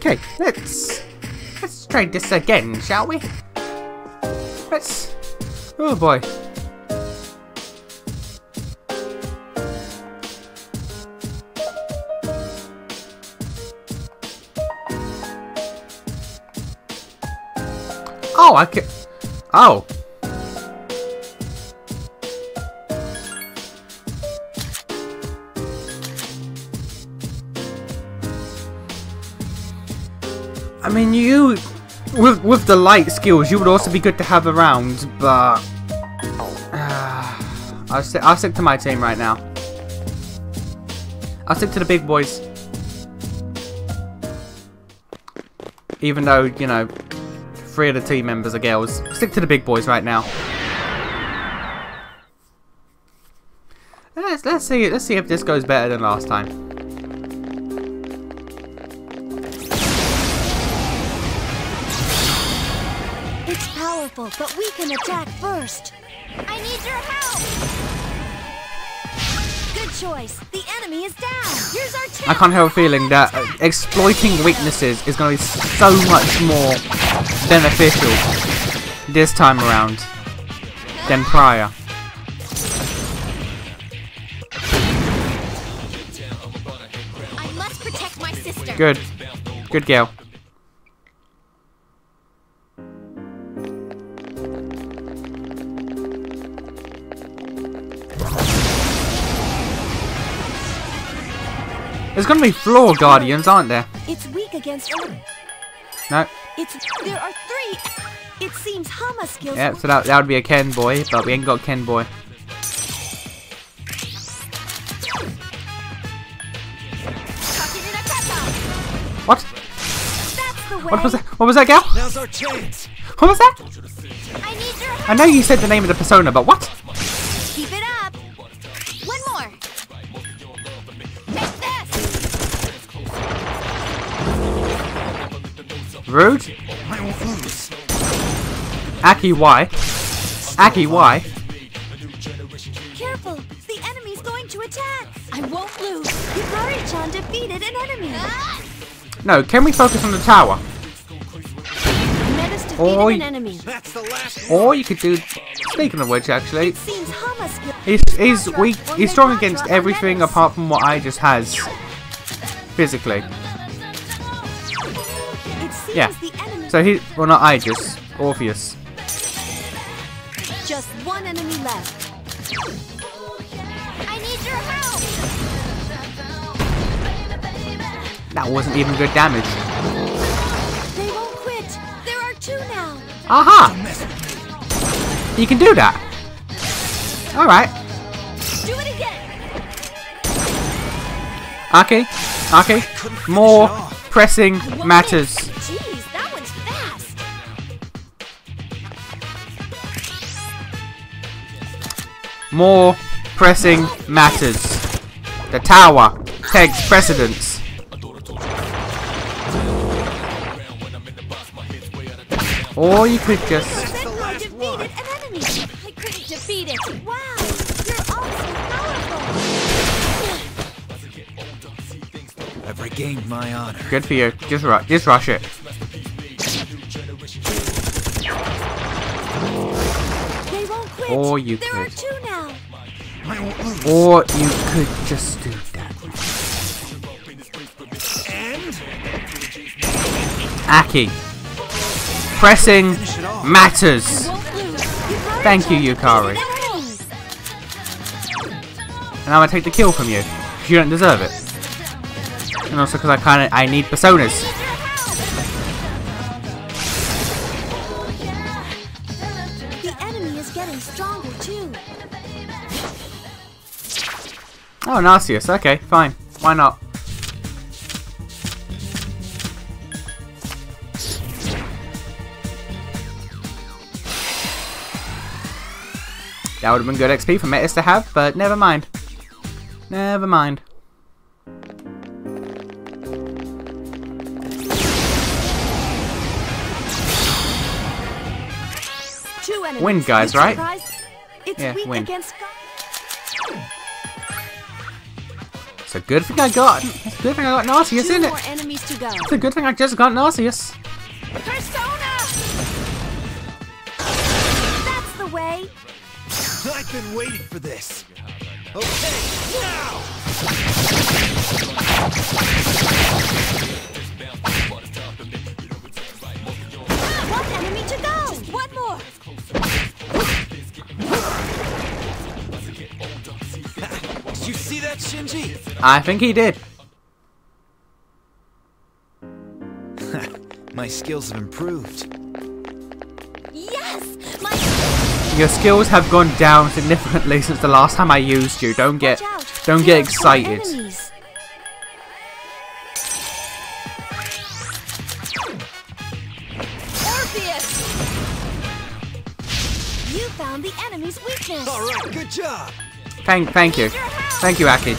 Okay, let's let's try this again, shall we? Let's. Oh boy. Oh, I can. Oh. Mean, you with with the light skills, you would also be good to have around, but uh, I'll stick I'll stick to my team right now. I'll stick to the big boys, even though you know three of the team members are girls. Stick to the big boys right now. Let's let's see let's see if this goes better than last time. It's powerful, but we can attack first. I need your help. Good choice. The enemy is down. Here's our chance. I can't help feeling that uh, exploiting weaknesses is going to be so much more beneficial this time around than prior. I must protect my sister. Good. Good girl. There's gonna be floor guardians, aren't there? It's weak against. No. It's there are three. It seems Hama skills. Yep, so that, that would be a Ken boy, but we ain't got Ken boy. What? That's the way. What was that? What was that, gal? Now's our chance. What was that? I need your help. I know you said the name of the persona, but what? Rude. I won't lose. Aki, why? Aki, why? Careful. The enemy's going to attack. I won't lose. Yukari-chan defeated an enemy. No, can we focus on the tower? Metis defeated Oi. an enemy. That's the last Or you could do... Speaking of which, actually, It seems Hama skill. he's, he's weak. He's strong against everything apart from what I just has. Physically. It seems Yeah. So he... Well, not I, just Orpheus. Just one enemy left. I need your help. That wasn't even good damage. They won't quit. There are two now. Aha! mess with me. You can do that. Alright. Do it again. Aki. Aki. More pressing matters. More pressing matters. The tower takes precedence. Or you could just... Senpai defeated an enemy. I couldn't defeat it. Wow, you're all so powerful. I've regained my honor. Good for you. Just rush, just rush it. They. Or you could. Or you could just do that. Aki. Pressing matters. Thank you, Yukari. And I'm gonna take the kill from you. You don't deserve it. And also because I kind of I need personas. Oh, Narcius. Okay, fine. Why not? That would have been good XP for Metis to have, but never mind. Never mind. Two. Win, guys, right? surprised? It's Yeah, weak win. It's a good thing I got. It's a good thing I got Narcius, Two isn't it? enemies to go? It's a good thing I just got Narcissus. Persona! That's the way. I've been waiting for this. Okay, now! One enemy to go. Did you see that, Shinji? I think he did. My skills have improved. Yes! My Your skills have gone down significantly since the last time I used you. Don't get, don't get excited. enemies. Orpheus! You found the enemy's weakness. Alright, good job! Thank, thank you, Need your help. thank you, Aki.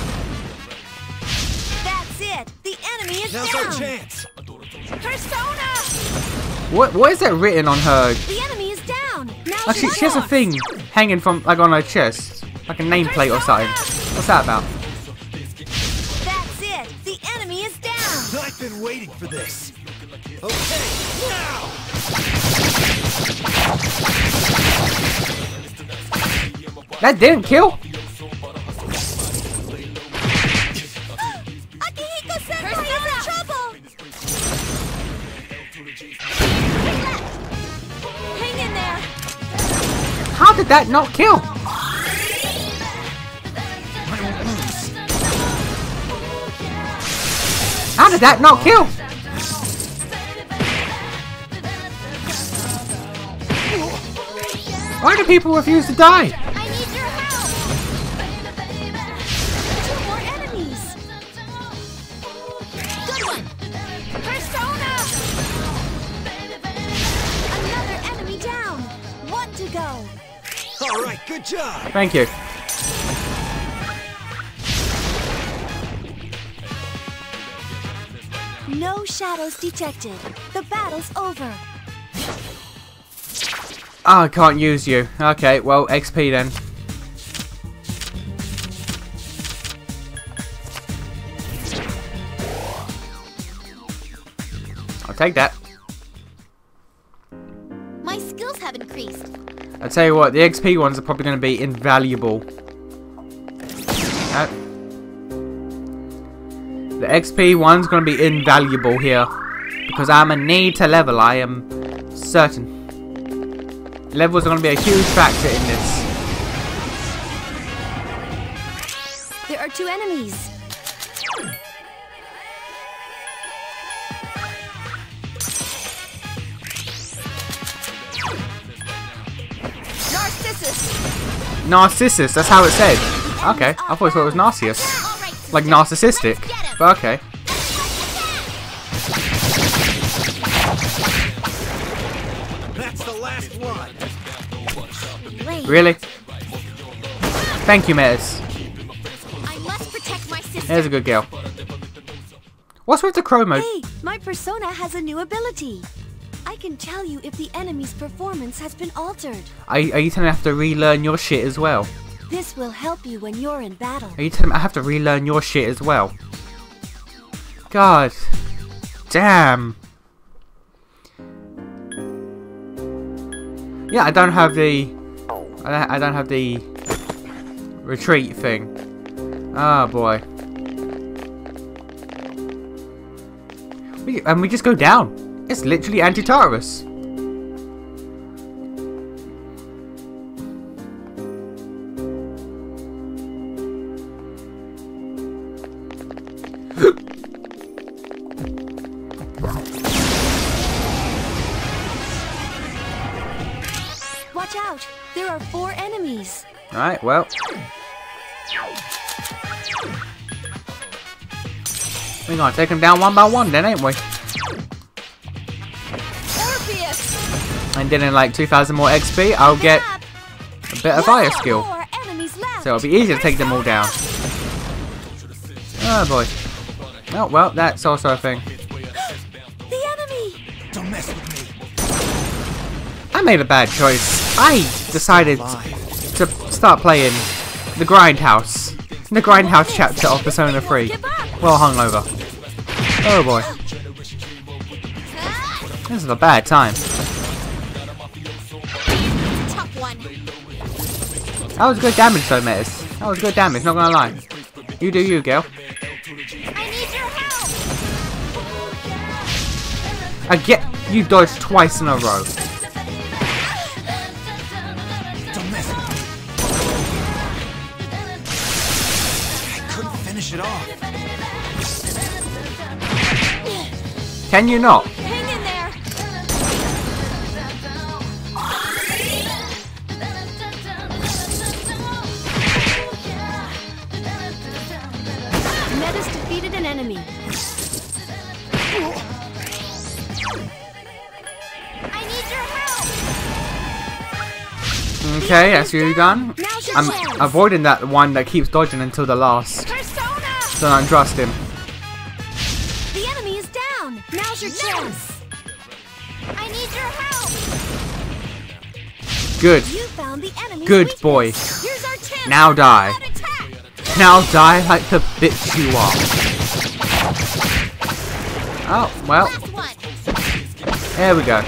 That's it. The enemy is Now's down. our chance! Persona! What, what is that written on her? The enemy is down. Now Actually, one she has a thing hanging from, like, on her chest, like a nameplate or something. What's that about? That's it. The enemy is down. I've been waiting for this. Okay, now! That didn't kill. How did that not kill? How did that not kill? Why do people refuse to die? Alright, good job! Thank you. No shadows detected. The battle's over. Oh, I can't use you. Okay, well, XP then. I'll take that. I tell you what, the XP ones are probably going to be invaluable. Uh, the XP one's going to be invaluable here because I'm a need to level. I am certain. Levels are going to be a huge factor in this. There are two enemies. Narcissus. Narcissus, that's how it said. Okay, I thought it was Narcissus. Like narcissistic. But okay. That's the last one! Really? Thank you, Metis. I must protect my sister. There's a good girl. What's with the chroma? Hey, my persona has a new ability. I can tell you if the enemy's performance has been altered. Are, are you telling me I have to relearn your shit as well? This will help you when you're in battle. Are you telling me I have to relearn your shit as well? God. Damn. Yeah, I don't have the... I don't, I don't have the... Retreat thing. Oh boy. We, and we just go down. It's literally anti-Taurus. Watch out! There are four enemies. Alright, well. We're gonna take them down one by one then, ain't we? And then in like 2,000 more XP, I'll get a bit of fire skill. So it'll be easier to take them all down. Oh boy. Oh, well, that's also a thing. I made a bad choice. I decided to start playing the Grindhouse. The Grindhouse chapter of Persona 3. Give up! Well hungover. Oh boy. This is a bad time. That was good damage though, Metis. That was good damage, not gonna lie. You do you, girl. I need your help. I get you dodged twice in a row. Don't mess with me. I couldn't finish it off. Can you not? Okay, that's you done. Now's I'm avoiding that one that keeps dodging until the last. Persona. So I don't trust him. The enemy is down. Now's your chance. I need your help. Good. You found the enemy's Good weakness. boy. Here's our chance. Now die. Now die like the bitch you are. Oh, well, there we go.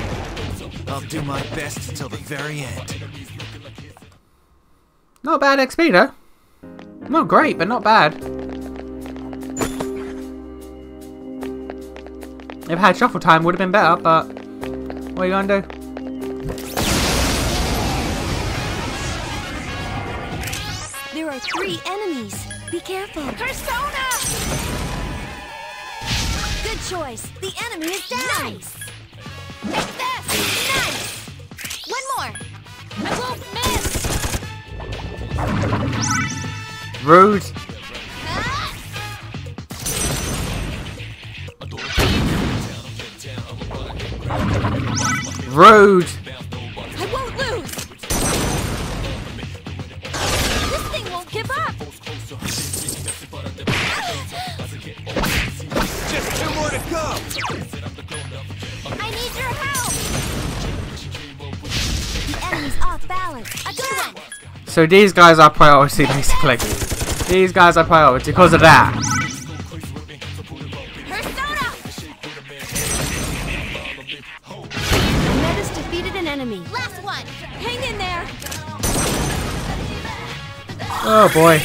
I'll do my best until the very end. Not bad XP though. Not great, but not bad. If I had shuffle time would have been better, but what are you gonna do? There are three enemies. Be careful. Persona! Good choice. The enemy is down. Nice. Take this. Nice. One more. Rude. Rude. So these guys are priority basically. These guys are priority because of that. Persona! Metis defeated an enemy. Last one. Hang in there. Oh boy.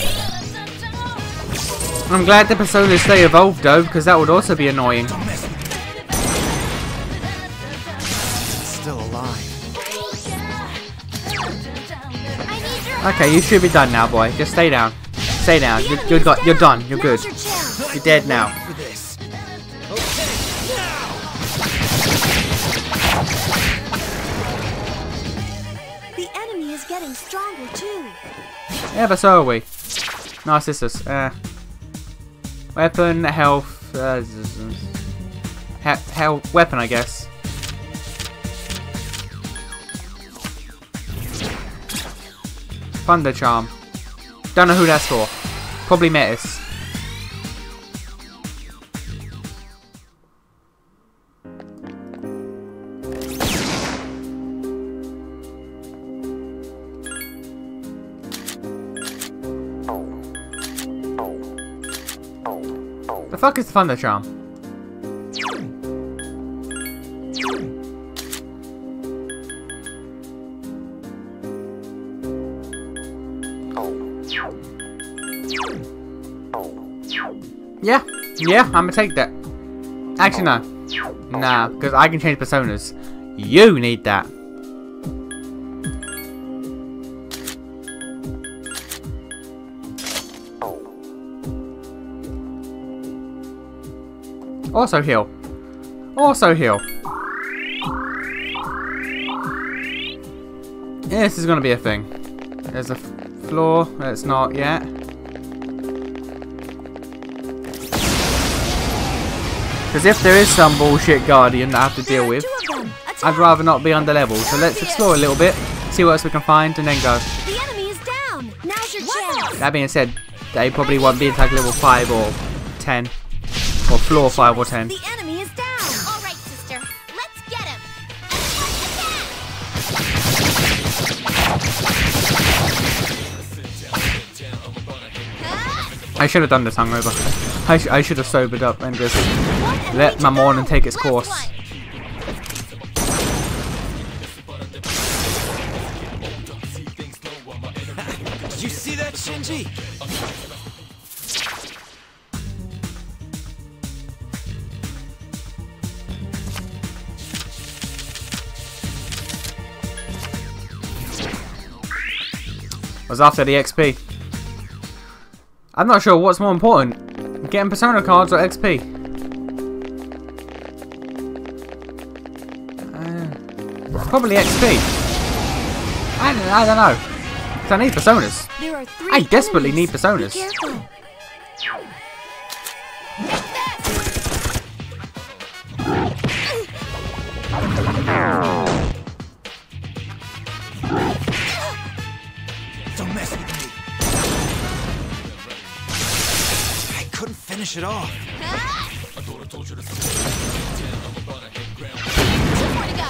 I'm glad the personas stay evolved though, because that would also be annoying. Okay, you should be done now, boy. Just stay down. Stay down. You're, you're, you're done. You're good. Your. You're dead now. For this. Okay, now. The enemy is getting stronger too. Yeah, but so are we. Narcissus. Uh, weapon, health, uh, he- health, weapon, I guess. Thunder Charm. Don't know who that's for. Probably Metis. The fuck is Thunder Charm? Yeah, yeah, I'm gonna take that. Actually, no. Nah, because I can change personas. You need that. Also heal. Also heal. This is gonna be a thing. There's a floor. It's not yet. Because if there is some bullshit guardian that I have to deal with, two of them. Attack. I'd rather not be on the level. So let's explore a little bit, see what else we can find, and then go. The enemy is down. Now's your chance. That being said, they probably won't be attack level 5 or 10. Or floor 5 or 10. I should have done this hungover. I, sh I should have sobered up and just let my morning take its course. Did you see that, Shinji? was after the XP. I'm not sure what's more important, getting Persona cards or XP. Uh, probably XP. I don't, I don't know. I need Personas. There are three I desperately need personas. Finish it off. Two more to go.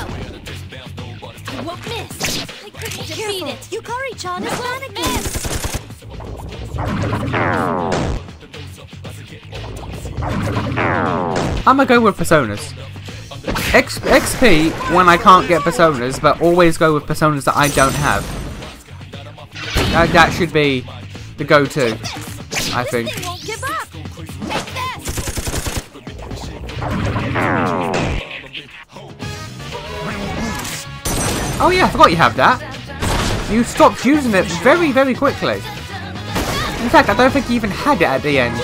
You won't miss. I couldn't defeat Careful. it. Yukari-chan is Won't panicking. miss. I'm gonna go with Personas. X XP when I can't get Personas, but always go with Personas that I don't have. That, that should be the go-to, I think. Oh yeah, I forgot you have that. You stopped using it very, very quickly. In fact, I don't think you even had it at the end.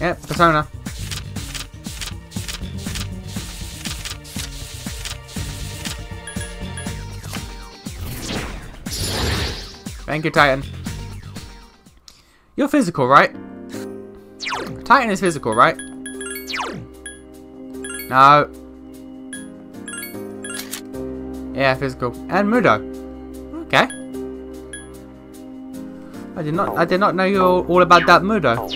Yep, Persona. Thank you, Titan. You're physical, right? Titan is physical, right? No. Yeah, physical. And Mudo. Okay. I did not I did not know you all, all about that Mudo.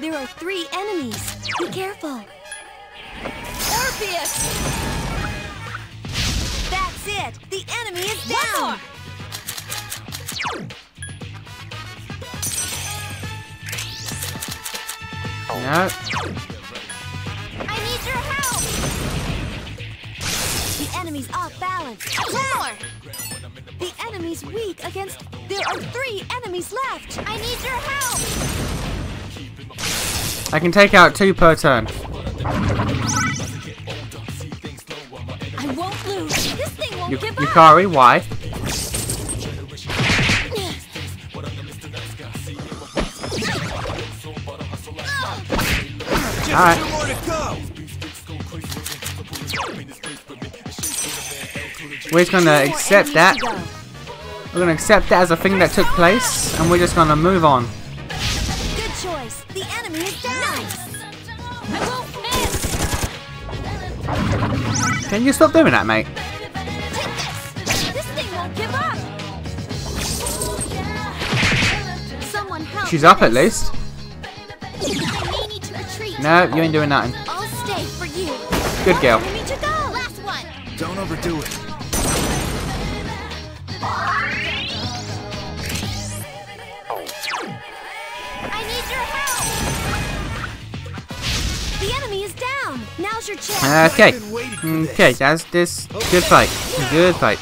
There are three enemies. Be careful. Orpheus. That's it. The enemy is down. No. I need your help. The enemy's off balance. One. The enemy's weak against. There are three enemies left. I need your help. I can take out two per turn. I won't lose. This thing won't Yu- give up. Yukari, why? Alright. two more to go. We're just gonna accept that. We're gonna accept that as a thing that took place, and we're just gonna move on. Good choice. The enemy is down. I won't miss. Can you stop doing that, mate? Take this. This thing won't give up. Someone help. She's up at least. No, you ain't doing nothing. I'll stay for you. Good girl. Go. Don't overdo it. I need your help. The enemy is down. Now's your chance. Uh, okay. I've been waiting for this. Okay, that's this. Good fight. Good fight.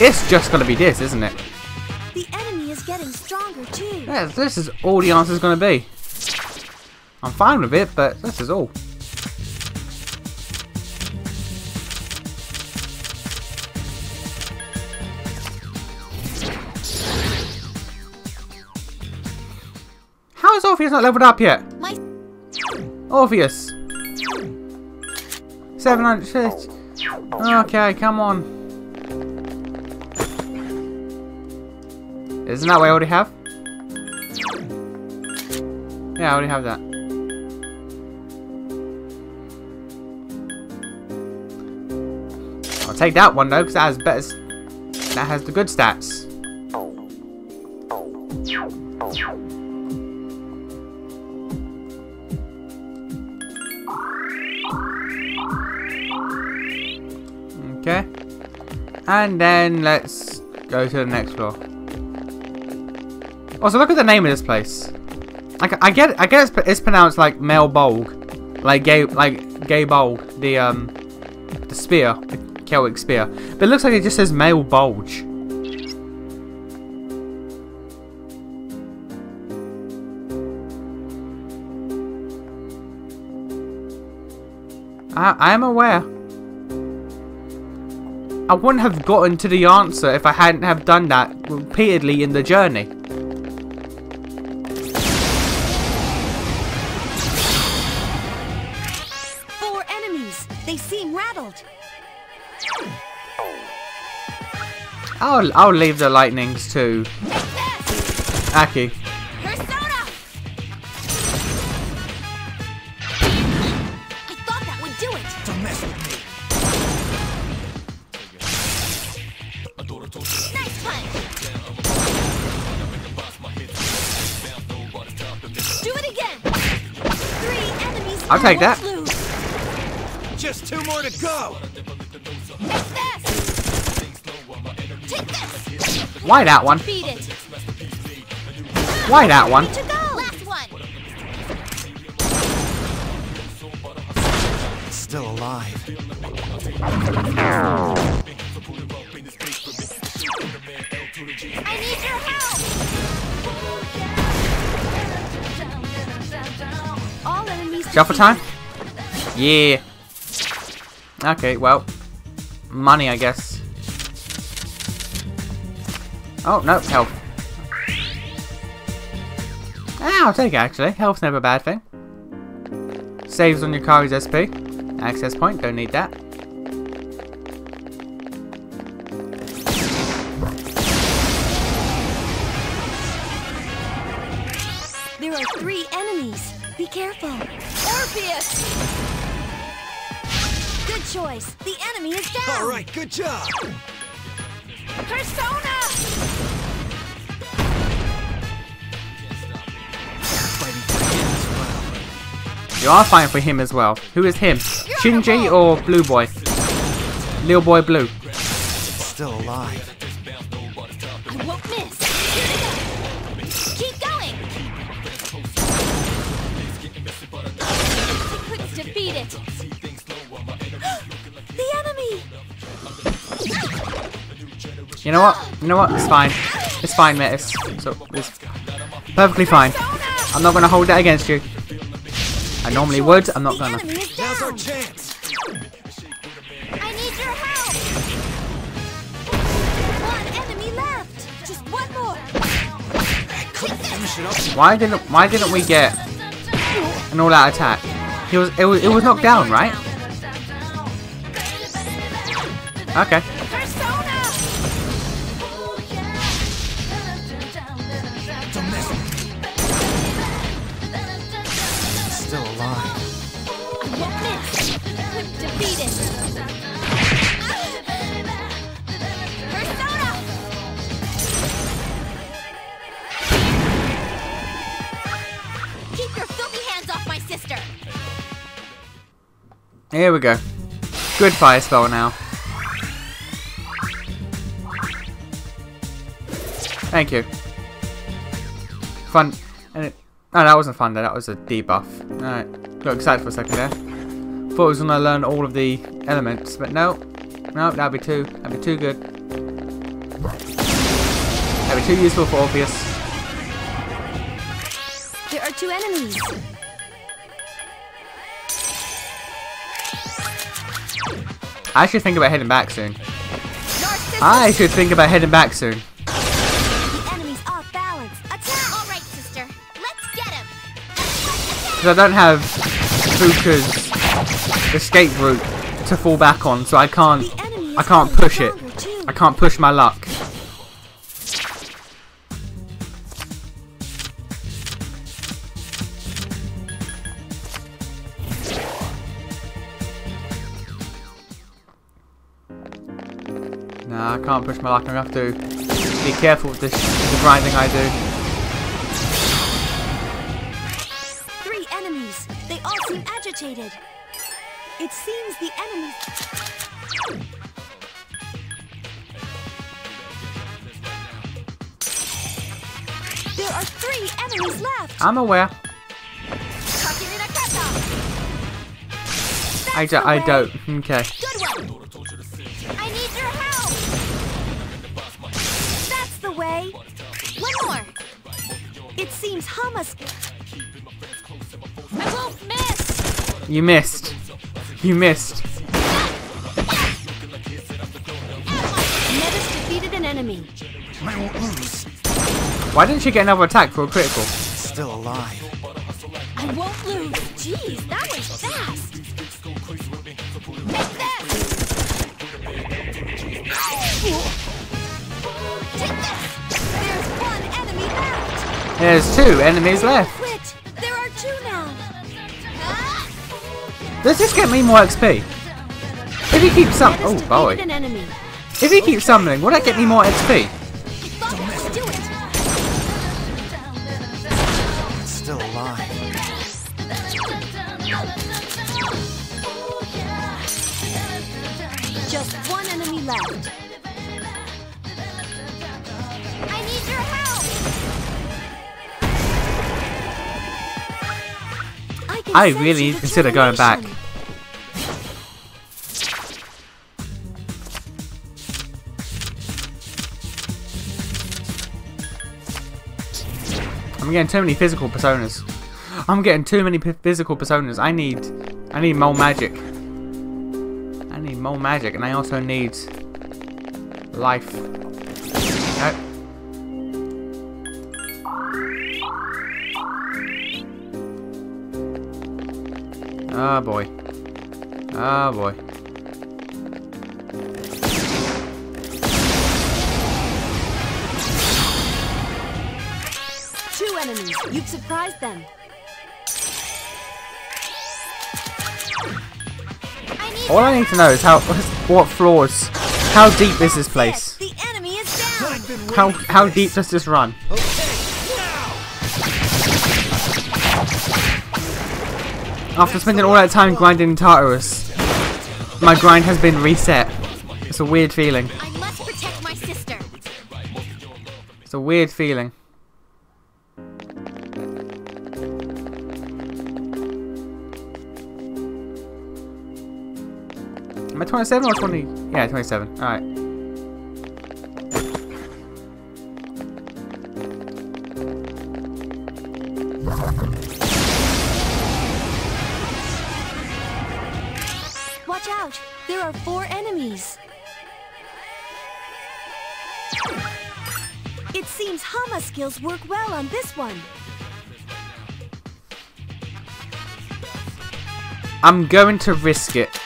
It's just gonna be this, isn't it? The enemy is getting stronger too. Yeah, this is all the answer's gonna be. I'm fine with it, but this is all. How is Orpheus not leveled up yet? My Orpheus! 700. Okay, come on. Isn't that what I already have? Yeah, I already have that. Take that one though, because that has better. That has the good stats. Okay. And then let's go to the next floor. Also, look at the name of this place. Like, I get, I get it's, it's pronounced like Mel Bolg, like gay, like Gae Bolg, the um, the spear, the Celtic spear. But it looks like it just says male bulge. I, I am aware. I wouldn't have gotten to the answer if I hadn't have done that repeatedly in the journey. I'll I'll leave the lightnings to Aki. Persona! I thought that would do it. Don't mess with me. Nice punch! Do it again. Three enemies. I'll take that. Just two more to go. Why that one? Why that one? To go! Last one! Still alive. I need your help! All enemies. Shuffle time? Yeah. Okay, well. Money, I guess. Oh, no, health. Ah, I'll take it, actually. Health's never a bad thing. Saves on your car's SP. Access point, don't need that. There are three enemies. Be careful. Orpheus! Good choice. The enemy is down. All right, good job. Persona! You are fighting for him as well. Who is him? Shinji or Blue Boy? Little Boy Blue. Still alive. I won't miss. Keep going! Let's defeat it! The enemy. You know what? You know what? It's fine. It's fine, mate. It's, so, it's perfectly fine. I'm not gonna hold that against you. I normally would. I'm not gonna. Now's our chance. I need your help! One enemy left. Just one more. Couldn't finish it up. Why didn't Why didn't we get an all-out attack? He was. It was. It was knocked down, right? Okay. Defeat it! Persona! Keep your filthy hands off my sister! Here we go. Good fire spell now. Thank you. Fun. And it, no, that wasn't fun. That was a debuff. Alright. Got excited for a second there. Thought I was gonna learn all of the elements, but no. No, that'd be too. That'd be too good. That'd be too useful for Orpheus. There are two enemies. I should think about heading back soon. I should think about heading back soon. The enemy's off balance. Attack. All right, sister. Let's get him! Because I don't have Fuuka's escape route to fall back on, so I can't. The enemy is I can't push it. I can't push my luck. Nah, I can't push my luck. I'm gonna have to be careful with this the grinding I do. Three enemies. They all seem agitated. It seems the enemies. There are three enemies left. I'm aware. I, do, I don't. Okay. Good one. I need your help. That's the way. One more. It seems Hamas. I won't miss. You missed. You missed. Metis defeated an enemy. I won't lose. Why didn't she get another attack for a critical? Still alive. I won't lose. Jeez, that was fast. Take this. Take this. There's one enemy left. There's two enemies left. Does this get me more XP? If he keeps some, oh defeated boy. If he keeps summoning, will that get me more XP? Let's do it. Still alive. Just one enemy left. I need your help. I, I really need to consider going back. I'm getting too many physical personas. I'm getting too many physical personas. I need, I need more magic. I need more magic, and I also need life. Uh, Oh boy. Oh boy. You've surprised them. All I need to know is how, what floors, how deep is this place? The enemy is down. How how deep does this run? After spending all that time grinding Tartarus, my grind has been reset. It's a weird feeling. I must protect my sister. It's a weird feeling. 27 or 20? Yeah, 27. Alright. Watch out. There are four enemies. It seems Hama skills work well on this one. I'm going to risk it.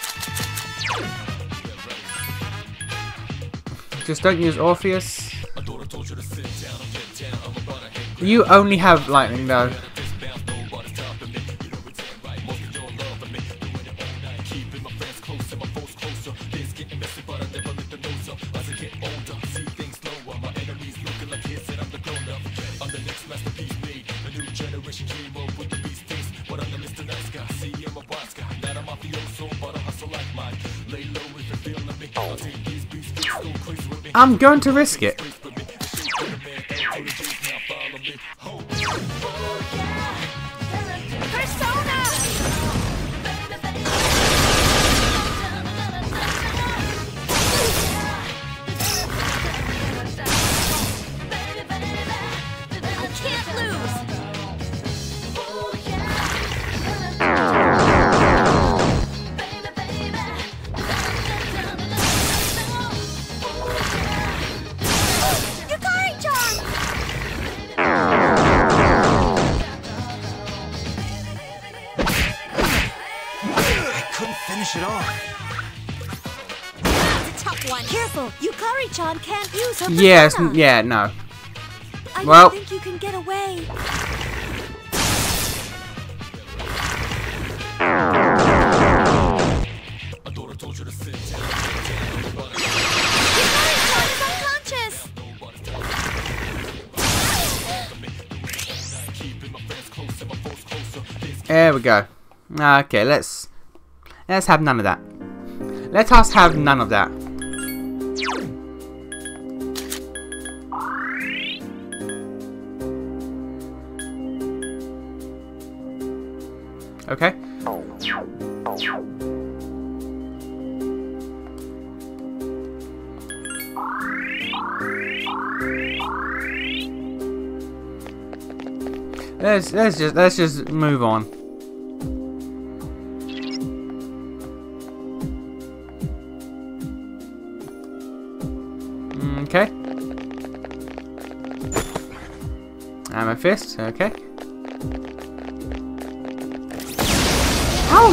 Just don't use Orpheus. You only have lightning though. I'm going to risk it. Yes, persona. yeah, no. I well- think you can get away. Yukari-chan is unconscious. There we go. Okay, let's let's have none of that. Let us have none of that. Okay. Let's let's just let's just move on. Mm, okay. Amethyst, okay.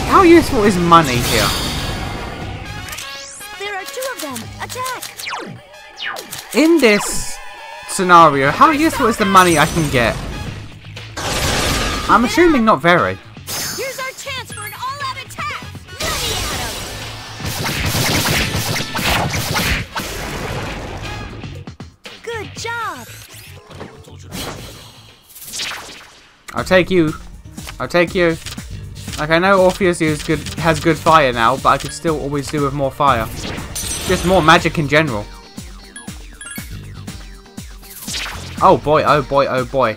How useful is money here? There are two of them. Attack! In this scenario, how useful is the money I can get? I'm assuming not very. Here's our chance for an all-out attack. At. Good job! I'll take you. I'll take you. Like I know Orpheus good has good fire now, but I could still always do with more fire. Just more magic in general. Oh boy, oh boy, oh boy.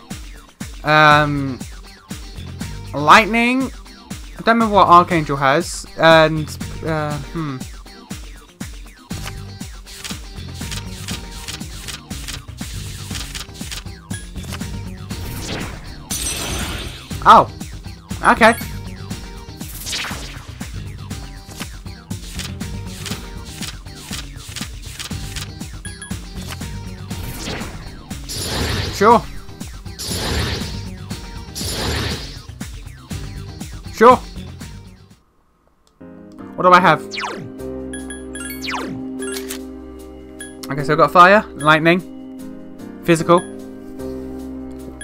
Um Lightning. I don't remember what Archangel has. And uh hmm. Oh. Okay. Sure. Sure. What do I have? Okay, so I've got fire, lightning, physical,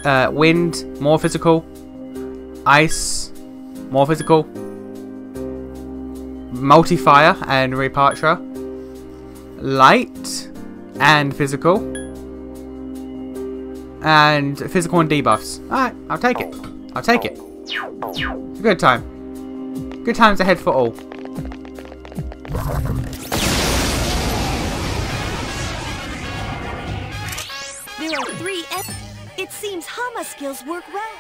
uh, wind, more physical, ice, more physical, multi-fire and Re Patra, light and physical, and physical and debuffs. Alright, I'll take it. I'll take it. It's a good time. Good times ahead for all. There are three en- It seems Hama skills work well.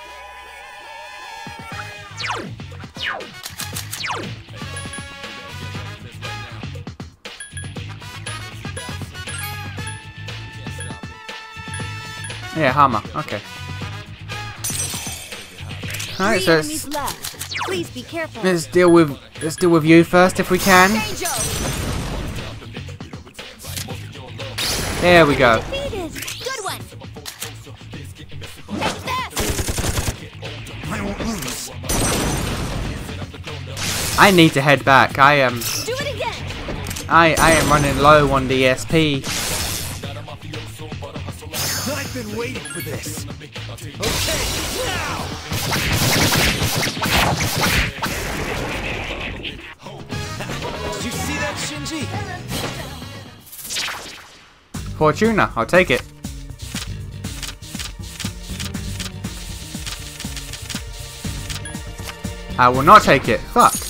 Yeah, Hama. Okay. Alright, so let's. Please be careful. let's deal with let's deal with you first if we can. There we go. Defeated. Good one. I won't lose. I need to head back. I am Do it again. I I am running low on the SP. This. Okay, now! Did you see that, Shinji? Fortuna, I'll take it. I will not take it. Fuck.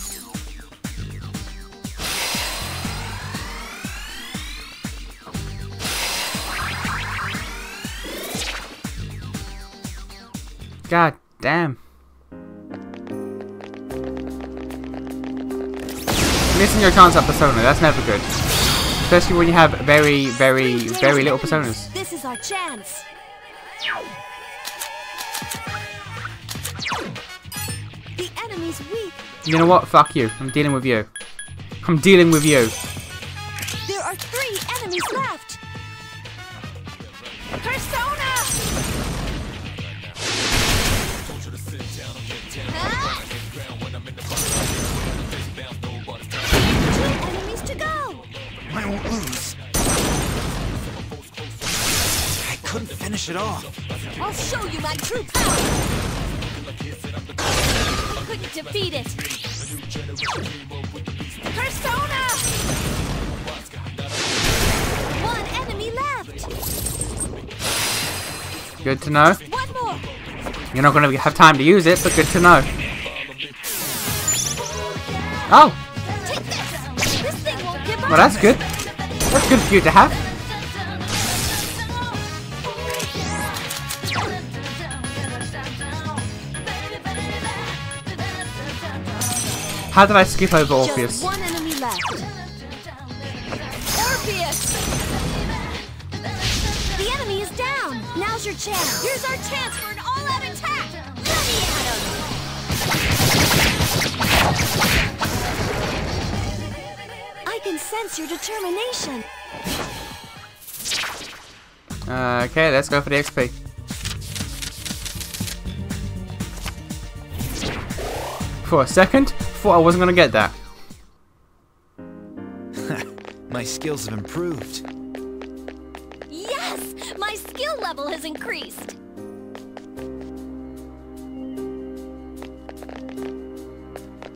God damn. Missing your chance at Persona, that's never good. Especially when you have very, very, very little personas. This is our chance. The enemy's weak. You know what? Fuck you. I'm dealing with you. I'm dealing with you. Good to know. You're not going to have time to use it, but good to know. Oh, well that's good. That's good for you to have. How did I skip over Orpheus? Your chance. Here's our chance for an all-out attack! Bloody Adam! I can sense your determination. Uh, okay, let's go for the XP. For a second, thought I wasn't gonna get that. My skills have improved. Yes! My skill level has increased!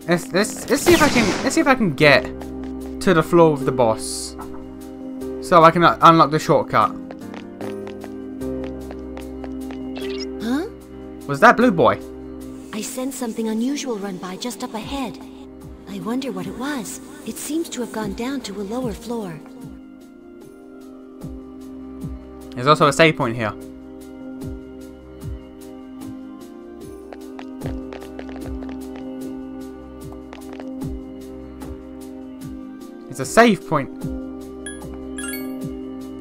Let's, let's let's see if I can let's see if I can get to the floor of the boss, so I can uh, unlock the shortcut. Huh? Was that blue boy? I sense something unusual run by just up ahead. I wonder what it was. It seems to have gone down to a lower floor. There's also a save point here. It's a save point.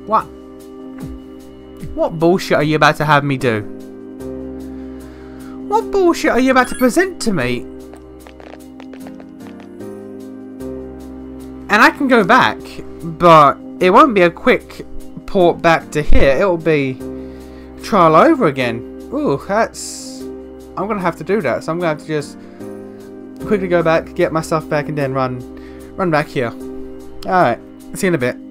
What? What bullshit are you about to have me do? What bullshit are you about to present to me? And I can go back, but it won't be a quick port back to here. It'll be trial over again. Ooh, that's... I'm going to have to do that. So I'm going to have to just quickly go back, get my stuff back, and then run, run back here. Alright, see you in a bit.